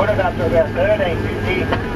Put it up to about 1350.